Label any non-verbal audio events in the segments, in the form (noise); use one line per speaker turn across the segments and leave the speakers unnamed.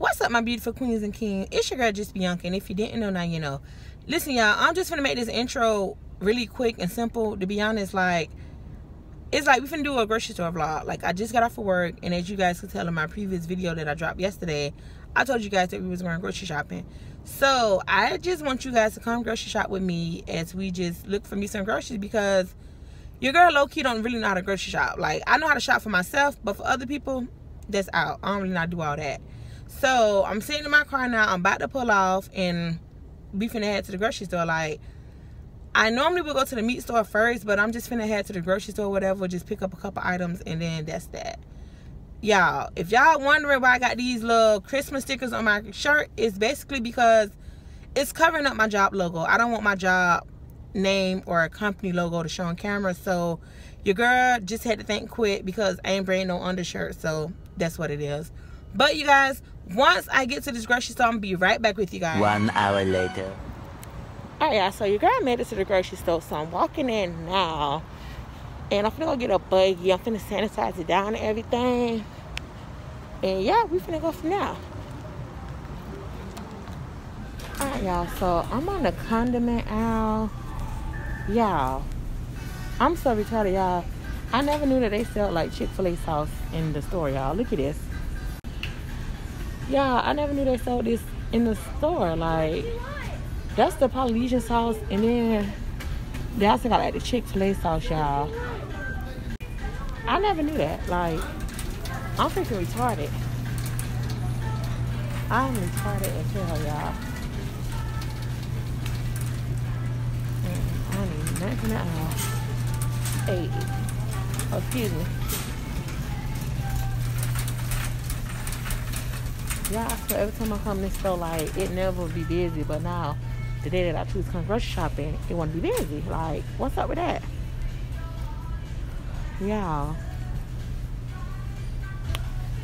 What's up, my beautiful queens and kings? It's your girl, Just Bionca, and if you didn't know, now you know. Listen, y'all, I'm just gonna make this intro really quick and simple. To be honest, like, it's like we finna do a grocery store vlog. Like, I just got off of work, and as you guys could tell in my previous video that I dropped yesterday, I told you guys that we was going grocery shopping. So, I just want you guys to come grocery shop with me as we just look for me some groceries because your girl low-key don't really know how to grocery shop. Like, I know how to shop for myself, but for other people, that's out. I don't really not do all that. So I'm sitting in my car now. I'm about to pull off and be finna head to the grocery store. Like I normally would go to the meat store first, but I'm just finna head to the grocery store, whatever, just pick up a couple items and then that's that. Y'all, if y'all wondering why I got these little Christmas stickers on my shirt, it's basically because it's covering up my job logo. I don't want my job name or a company logo to show on camera. So your girl just had to think quit because I ain't bringing no undershirt. So that's what it is. But you guys, once I get to this grocery store, I'm gonna be right back with you guys.
One hour later.
Alright, y'all, so your girl made it to the grocery store, so I'm walking in now. And I'm finna go get a buggy. I'm finna sanitize it down and everything. And yeah, we finna go from now. Alright, y'all, so I'm on the condiment aisle. Y'all, I'm so retarded, y'all. I never knew that they sell like Chick-fil-A sauce in the store, y'all. Look at this. Yeah, I never knew they sold this in the store. Like, that's the Polynesian sauce, and then they also got like the Chick Fil A sauce, y'all. I never knew that. Like, I'm freaking retarded. I'm retarded as hell, y'all. Mm, I need nothing at all. Hey, excuse me. Yeah, so every time I come to this store, like, it never be busy. But now, the day that I choose to come grocery shopping, it want to be busy. Like, what's up with that? Yeah.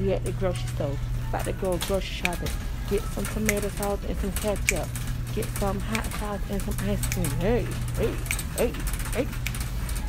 We at the grocery store. About to go grocery shopping. Get some tomato sauce and some ketchup. Get some hot sauce and some ice cream. Hey, hey, hey, hey.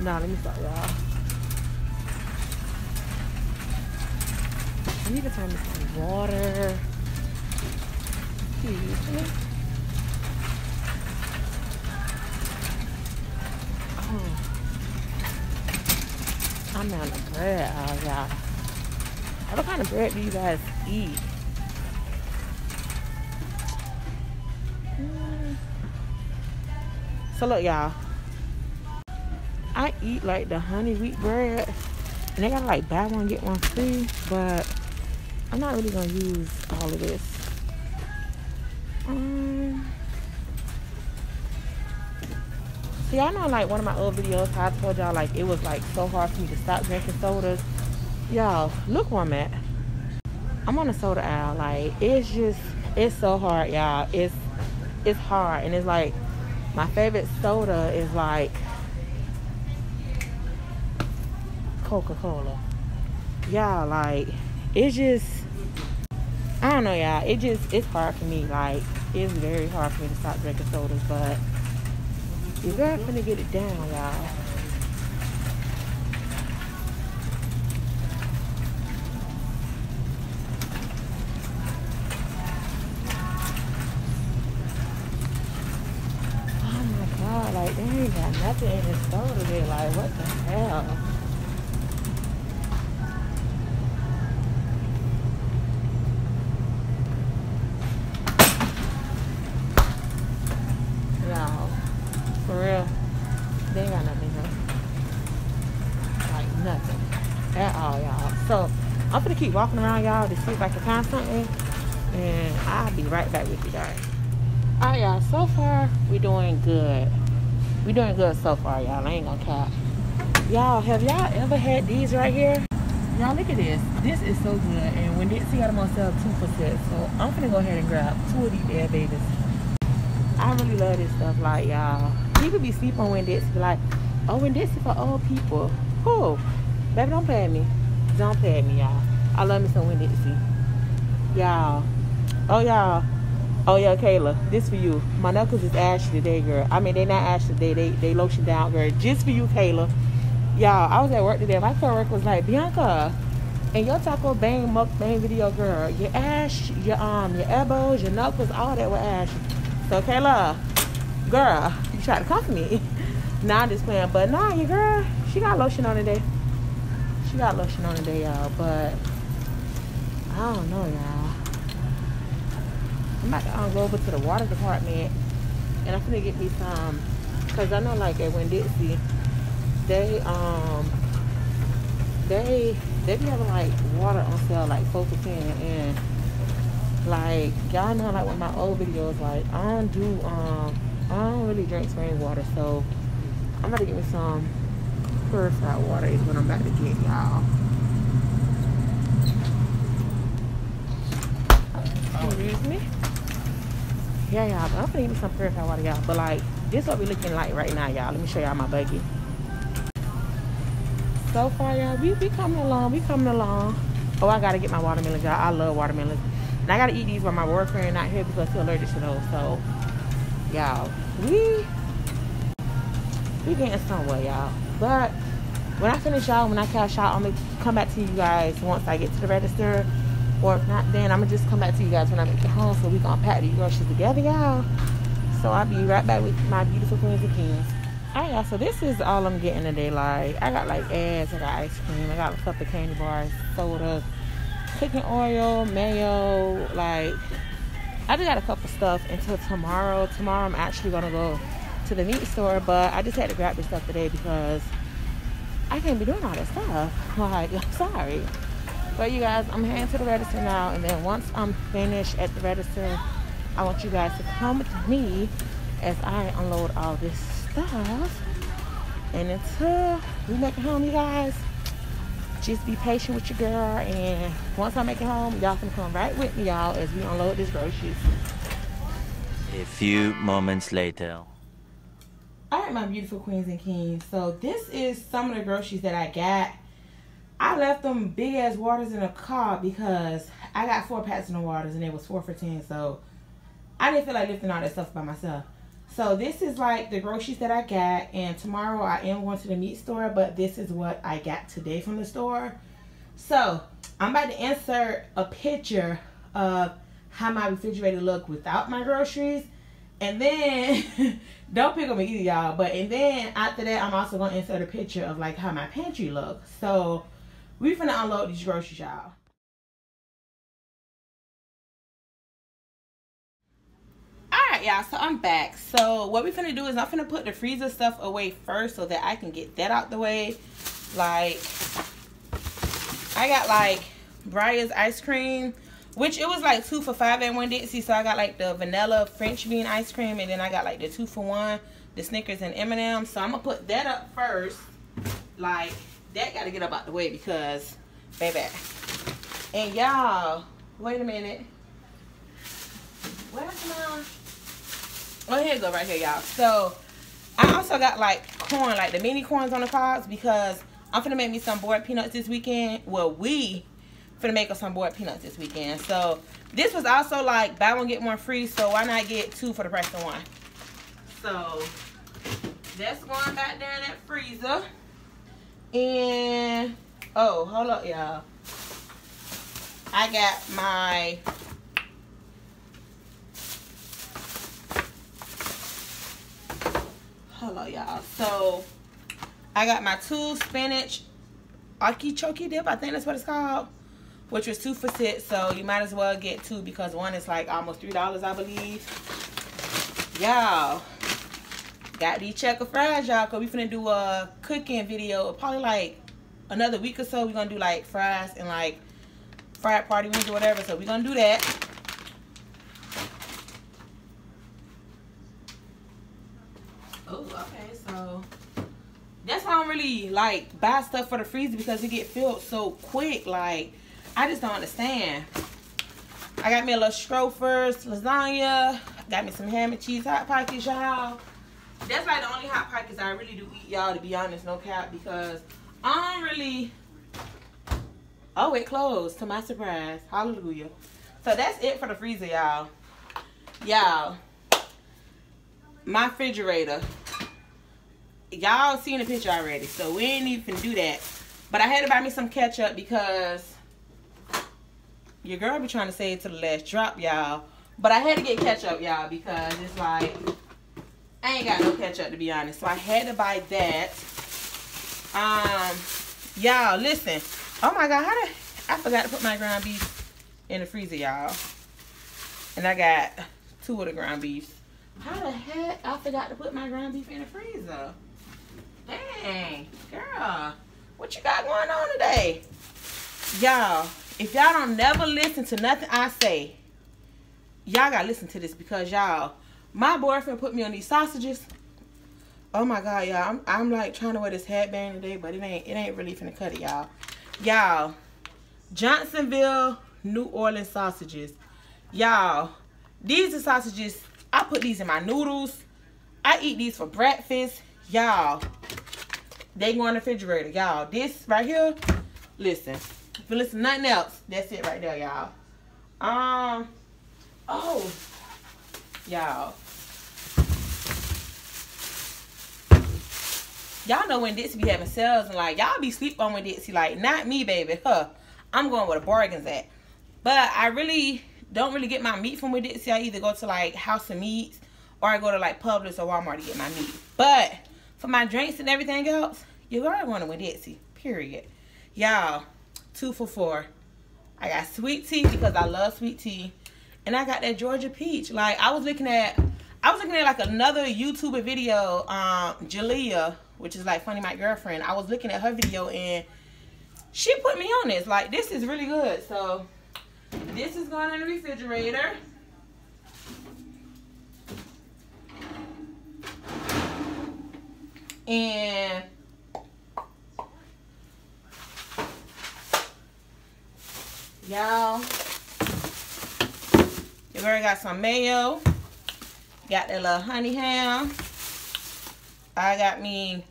Now, let me stop, y'all. Need to find some water. Oh. I'm out of bread, y'all. What kind of bread do you guys eat? Mm. So look, y'all. I eat like the honey wheat bread. And they got like buy one, get one free. But I'm not really gonna use all of this. Um, see, I know like one of my old videos, how I told y'all like it was like so hard for me to stop drinking sodas. Y'all, look where I'm at. I'm on a soda aisle. Like it's just, it's so hard, y'all. It's, it's hard, and it's like my favorite soda is like Coca-Cola. Y'all, like it's just I don't know y'all it just it's hard for me like it's very hard for me to stop drinking sodas but you gotta finna get it down y'all Oh my god, like they ain't got nothing in this store today. Like what the hell? Y'all, for real, they ain't got nothing here. Like nothing at all, y'all. So I'm gonna keep walking around, y'all, to see if I can find something, and I'll be right back with you guys. All right, y'all. So far, we doing good. We doing good so far, y'all. I ain't gonna cap. Y'all, have y'all ever had these right here? Y'all, look at this. This is so good. And Winn Dixie got them on sale, two for six. So I'm gonna go ahead and grab two of these bad babies. I really love this stuff. Like, y'all, people be sleeping on Winn Dixie. Be like, oh, Winn Dixie for old people. Who? Baby, don't play at me. Don't play at me, y'all. I love me some Winn Dixie. Y'all. Oh, y'all. Oh yeah, Kayla, this for you. My knuckles is ashy today, girl. I mean, they not ashy today. They they lotion down, girl. Just for you, Kayla. Y'all, I was at work today. My coworker was like, Bionca, And your Taco Bang mukbang video, girl, your ash, your um, your elbows, your knuckles, all that were ash. So Kayla, girl, you try to for me. (laughs) nah, I'm just playing. But nah, your girl, she got lotion on today. She got lotion on today, y'all. But I don't know, y'all. I'm about to go over to the water department and I'm gonna get me some because I know like at Winn-Dixie they um they they be having like water on sale like four percent and like y'all know like with my old videos like I don't do um I don't really drink spring water so I'm gonna get me some purified water is what I'm about to get y'all excuse me yeah y'all but I'm gonna get me some purified water y'all but like this what we looking like right now y'all let me show y'all my buggy so far, y'all, we, we coming along. We coming along. Oh, I got to get my watermelon, y'all. I love watermelons. And I got to eat these while my boyfriend not here because he's allergic to those. So, y'all, we, we getting somewhere, y'all. But when I finish y'all, when I cash out, I'm to come back to you guys once I get to the register. Or if not, then I'm to just come back to you guys when I make it home. So we to pack these groceries together, y'all. So I'll be right back with my beautiful and kings. Alright y'all, so this is all I'm getting today. Like I got like eggs, I got ice cream, I got a couple candy bars, soda, cooking oil, mayo, like I just got a couple stuff until tomorrow. Tomorrow I'm actually gonna go to the meat store, but I just had to grab this stuff today because I can't be doing all this stuff. (laughs) Like, I'm sorry. But you guys, I'm heading to the register now, and then once I'm finished at the register, I want you guys to come with me as I unload all this stuff. And until we make it home, you guys, just be patient with your girl. And once I make it home, y'all can come right with me, y'all, as we unload this groceries.
A few moments later.
All right, my beautiful queens and kings. So this is some of the groceries that I got. I left them big ass waters in a car because I got four packs of the waters and it was four for ten. So I didn't feel like lifting all that stuff by myself. So this is like the groceries that I got. And tomorrow I am going to the meat store. But this is what I got today from the store. So I'm about to insert a picture of how my refrigerator look without my groceries. And then, (laughs) don't pick on me either, y'all. But and then after that, I'm also gonna insert a picture of like how my pantry looks. So we finna unload these groceries, y'all. Alright, y'all so i'm back. So what we're gonna do is i'm gonna put the freezer stuff away first so that i can get that out the way. Like i got like Breyers ice cream which it was like two for five at Winn-Dixie so i got like the vanilla french bean ice cream and then i got like the two for one the snickers and m&m so i'm gonna put that up first like that gotta get up out the way because baby and y'all wait a minute where's my Oh, here go right here, y'all. So, I also got like corn, like the mini corns on the carbs because I'm gonna make me some boiled peanuts this weekend. Well, we gonna make us some boiled peanuts this weekend. So, this was also like buy one get one free. So, why not get two for the price of one? So, that's going back there in that freezer. And, oh, hold up, y'all. I got my hello y'all. So i got my two spinach artichoke dip i think that's what it's called which was two for six. So you might as well get two because one is like almost three dollars i believe. Y'all got these checker fries y'all because we finna do a cooking video probably like another week or so we're gonna do like fries and like fried party wings or whatever so we're gonna do that Oh, okay. So that's why I don't really like buy stuff for the freezer because it get filled so quick. Like I just don't understand. I got me a little Stouffer's lasagna. Got me some ham and cheese hot pockets, y'all. That's like the only hot pockets I really do eat, y'all. To be honest, no cap, because I don't really. Oh, it closed to my surprise. Hallelujah. So that's it for the freezer, y'all. Y'all my refrigerator. Y'all seen the picture already, so we ain't even do that. But I had to buy me some ketchup because your girl be trying to say it to the last drop, y'all. But I had to get ketchup, y'all, because it's like I ain't got no ketchup to be honest. So I had to buy that. Um, y'all, listen. Oh my god, how did I forgot to put my ground beef in the freezer, y'all. And I got two of the ground beefs. How the heck I forgot to put my ground beef in the freezer? Dang, girl. What you got going on today? Y'all, if y'all don't never listen to nothing I say, y'all gotta listen to this because y'all, my boyfriend put me on these sausages. Oh my god, y'all. I'm, I'm like trying to wear this headband today, but it ain't it ain't really finna cut it, y'all. Y'all, Johnsonville, New Orleans sausages. Y'all, these are sausages. I put these in my noodles. I eat these for breakfast. Y'all, they go in the refrigerator. Y'all, this right here, listen. If you listen nothing else, that's it right there, y'all. Um, oh, y'all. Y'all know Winn Dixie be having sales and like y'all be sleep on Winn Dixie. Like, not me, baby. Huh. I'm going where the bargains at. But I really don't really get my meat from Winn Dixie. I either go to like House of Meats or I go to like Publix or Walmart to get my meat. But for my drinks and everything else, you gotta want to Winn Dixie. Period. Y'all, two for four. I got sweet tea because I love sweet tea. And I got that Georgia peach. Like I was looking at I was looking at like another YouTuber video, um, Jalea, which is like funny my girlfriend. I was looking at her video and she put me on this. Like this is really good. So this is going in the refrigerator. And y'all, you already got some mayo. Got that little honey ham. I got me.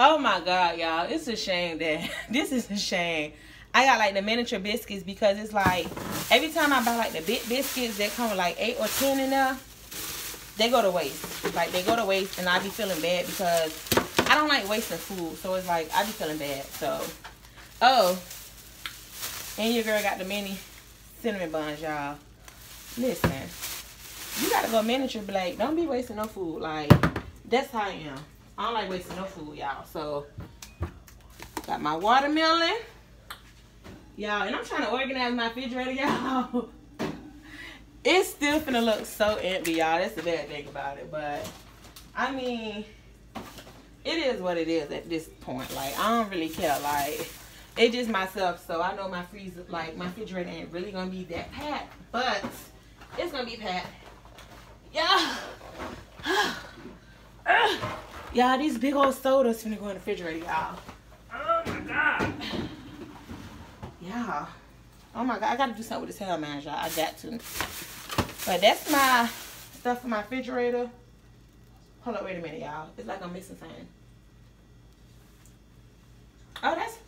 Oh my God, y'all. It's a shame that (laughs) this is a shame. I got like the miniature biscuits because it's like every time I buy like the big biscuits that come with like eight or ten in there, they go to waste. Like they go to waste and I be feeling bad because I don't like wasting food. So it's like I be feeling bad. So oh. And your girl got the mini cinnamon buns, y'all. Listen. You gotta go miniature, Blake. Don't be wasting no food. Like, that's how I am. I don't like wasting no food, y'all. So, got my watermelon. Y'all, and I'm trying to organize my refrigerator, y'all. it's still gonna look so empty, y'all. That's the bad thing about it. But, I mean, it is what it is at this point. Like, I don't really care. Like, it's just myself. So, I know my freezer, like, my refrigerator ain't really gonna be that packed. But, it's gonna be packed. Yeah. Y'all, these big old sodas finna go in the refrigerator, y'all. Oh my god. Yeah. Oh my god, I gotta do something with this hair, man, y'all. I got to. But that's my stuff in my refrigerator. Hold up, wait a minute, y'all. It's like I'm missing something. Oh, that's.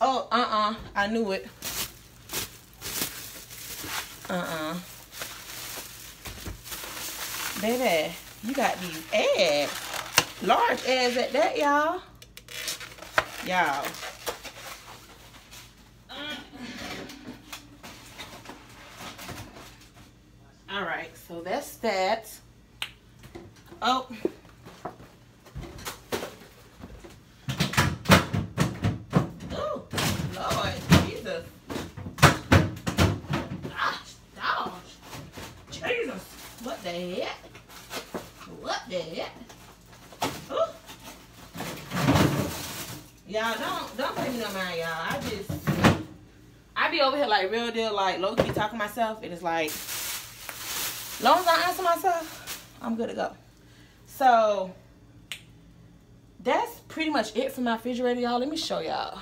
Oh, uh uh. I knew it. Uh uh. Baby, you got these eggs. Large eggs at that, y'all. Y'all. Mm. All right, so that's that. Oh. Oh, Lord Jesus. Gosh. Jesus. What the heck? Ooh. (gasps) Y'all don't don't pay me no mind, y'all. I just I be over here like real deal, like low key talking myself, and it's like long as I answer myself, I'm good to go. So that's pretty much it for my refrigerator, y'all. Let me show y'all.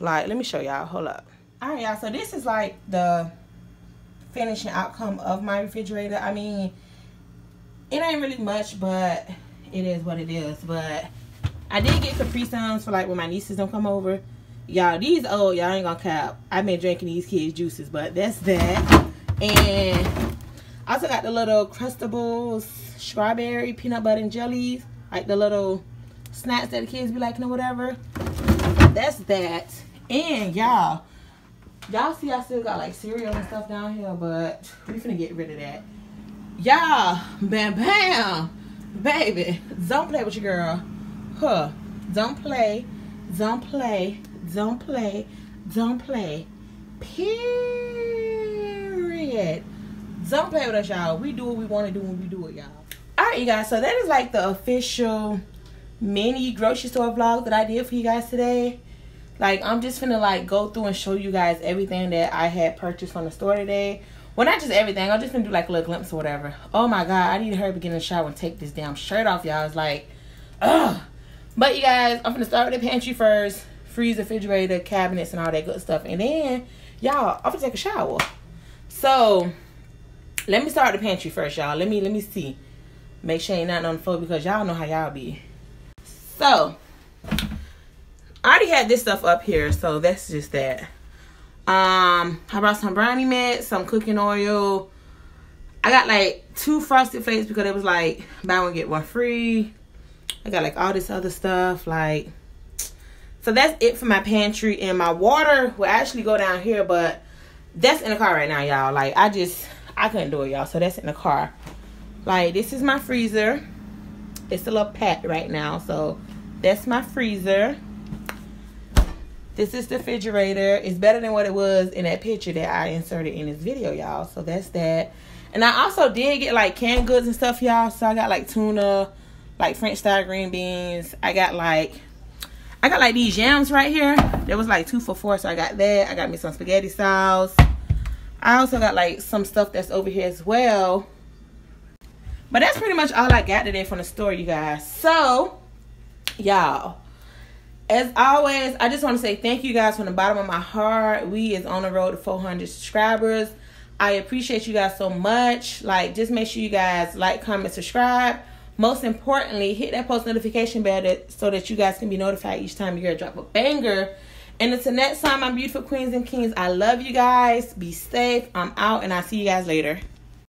Like, let me show y'all. Hold up. All right, y'all. So this is like the finishing outcome of my refrigerator. I mean, it ain't really much, but it is what it is. But I did get Capri Suns for like when my nieces don't come over. Y'all, these old, y'all ain't gonna cap. I've been drinking these kids' juices, but that's that. And I also got the little Crustables strawberry peanut butter and jellies. Like the little snacks that the kids be liking or whatever. That's that. And y'all, Y'all see I still got like cereal and stuff down here, but we finna get rid of that. Y'all, bam bam. Baby, don't play with your girl. Huh. Don't play. Don't play. Don't play. Don't play. Period. Don't play with us, y'all. We do what we want to do when we do it, y'all. Alright, you guys. So that is like the official mini grocery store vlog that I did for you guys today. Like, I'm just gonna like go through and show you guys everything that I had purchased from the store today. Well, not just everything. I'm just gonna do like a little glimpse or whatever. Oh my god, I need to hurry up and get in the shower and take this damn shirt off, y'all. It's like, ugh. But you guys, I'm gonna start with the pantry first. Freezer, refrigerator, cabinets, and all that good stuff. And then, y'all, I'm gonna take a shower. So, let me start the pantry first, y'all. Let me let me see. Make sure ain't nothing on the floor because y'all know how y'all be. So, I already had this stuff up here, so that's just that. Um, I brought some brownie mix, some cooking oil. I got like two frosted flakes because it was like buy one get one free. I got like all this other stuff like so that's it for my pantry and my water will actually go down here but that's in the car right now y'all like I just I couldn't do it y'all so that's in the car like this is my freezer it's a little packed right now so that's my freezer this is the refrigerator. It's better than what it was in that picture that I inserted in this video, y'all. So that's that. And I also did get like canned goods and stuff, y'all. So I got like tuna, like French style green beans. I got like, I got like these yams right here. There was like two for four, so I got that. I got me some spaghetti sauce. I also got like some stuff that's over here as well. But that's pretty much all I got today from the store, you guys. So, y'all as always, I just want to say thank you guys from the bottom of my heart. We is on the road to 400 subscribers. I appreciate you guys so much. Like, just make sure you guys like, comment, subscribe. Most importantly, hit that post notification bell so that you guys can be notified each time you hear a drop a banger. And until next time, my beautiful queens and kings, I love you guys. Be safe. I'm out, and I'll see you guys later.